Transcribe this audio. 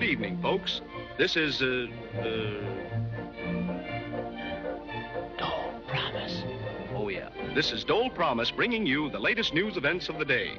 Good evening, folks. This is, uh, uh... Dole Promise. Oh, yeah. This is Dole Promise bringing you the latest news events of the day.